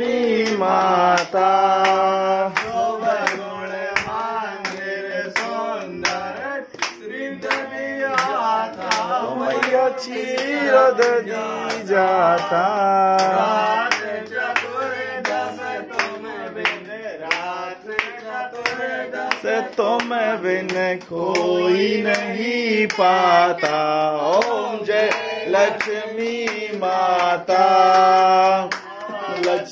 लक्ष्मी माता। दी जाता रात तुम बिन रात चतुर्दश। से तुम बिन कोई नहीं पाता। ओम जय लक्ष्मी माता।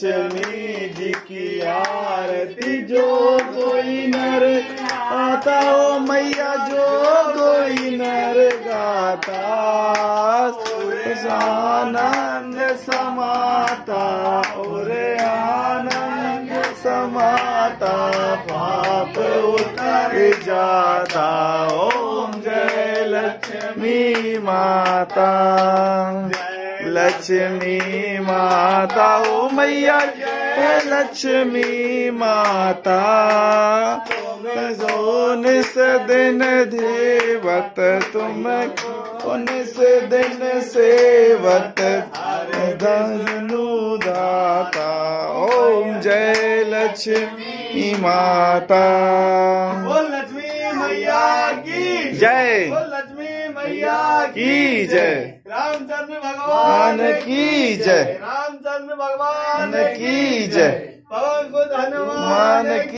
लक्ष्मी जी की आरती जो कोई नर आता ओ मैया जो कोई नर गाता आनंद समाता, और आनंद समाता, पाप उतर जाता, ओम जय लक्ष्मी माता। लक्ष्मी माता ओ मैया जय लक्ष्मी माता। निस दिन देवत तुम उनिस दिन सेवत? धनु दाता ओम जय लक्ष्मी माता। लक्ष्मी मैया की। जय। लक्ष्मी मैया की। जय। रामचंद्र भगवान भगवान की जय। रामचंद्र भगवान की जय। पवन को धन्यवाद। की